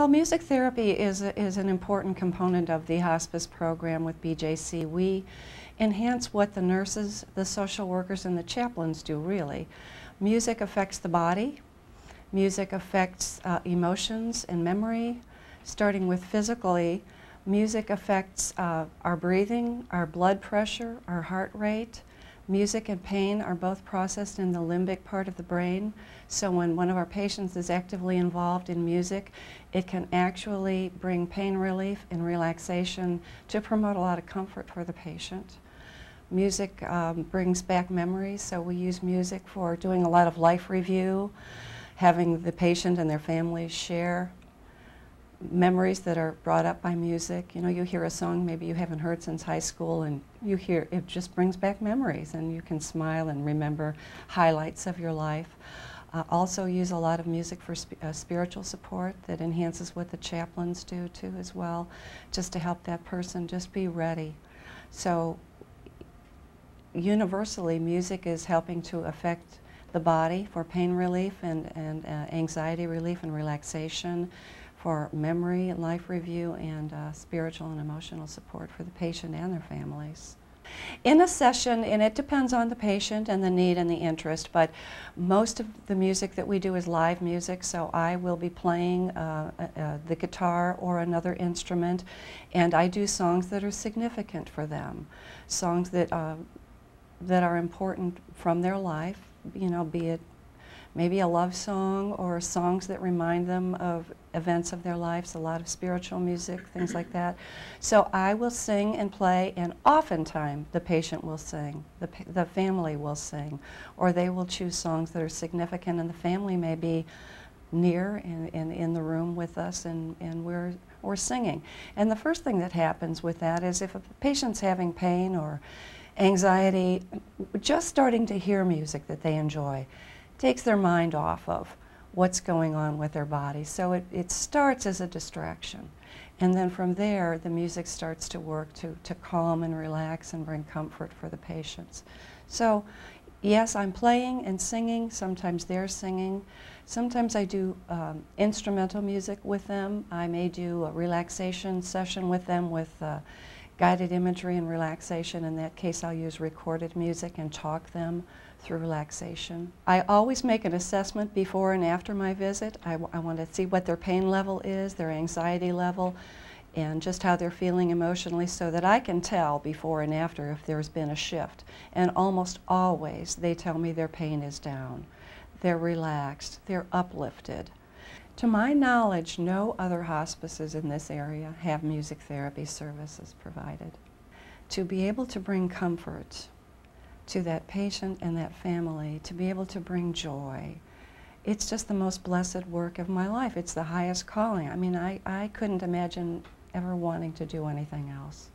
Well, music therapy is, is an important component of the hospice program with BJC. We enhance what the nurses, the social workers, and the chaplains do, really. Music affects the body. Music affects uh, emotions and memory, starting with physically. Music affects uh, our breathing, our blood pressure, our heart rate, Music and pain are both processed in the limbic part of the brain. So when one of our patients is actively involved in music, it can actually bring pain relief and relaxation to promote a lot of comfort for the patient. Music um, brings back memories, so we use music for doing a lot of life review, having the patient and their families share memories that are brought up by music. You know, you hear a song maybe you haven't heard since high school and you hear it just brings back memories and you can smile and remember highlights of your life. Uh, also use a lot of music for sp uh, spiritual support that enhances what the chaplains do too as well, just to help that person just be ready. So universally music is helping to affect the body for pain relief and, and uh, anxiety relief and relaxation for memory life review and uh, spiritual and emotional support for the patient and their families. In a session, and it depends on the patient and the need and the interest, but most of the music that we do is live music, so I will be playing uh, uh, uh the guitar or another instrument, and I do songs that are significant for them, songs that, uh, that are important from their life, you know, be it maybe a love song or songs that remind them of events of their lives, a lot of spiritual music, things like that. So I will sing and play, and oftentimes the patient will sing, the, the family will sing, or they will choose songs that are significant, and the family may be near and, in the room with us, and, and we're, we're singing. And the first thing that happens with that is if a patient's having pain or anxiety, just starting to hear music that they enjoy takes their mind off of what's going on with their body. So it, it starts as a distraction. And then from there, the music starts to work to, to calm and relax and bring comfort for the patients. So yes, I'm playing and singing. Sometimes they're singing. Sometimes I do um, instrumental music with them. I may do a relaxation session with them with uh, guided imagery and relaxation. In that case, I'll use recorded music and talk them through relaxation. I always make an assessment before and after my visit. I, want to see what their pain level is, their anxiety level, and just how they're feeling emotionally so that I can tell before and after if there's been a shift. And almost always they tell me their pain is down. They're relaxed, they're uplifted. To my knowledge, no other hospices in this area have music therapy services provided. To be able to bring comfort to that patient and that family, to be able to bring joy, it's just the most blessed work of my life. It's the highest calling. I mean, I, I couldn't imagine ever wanting to do anything else.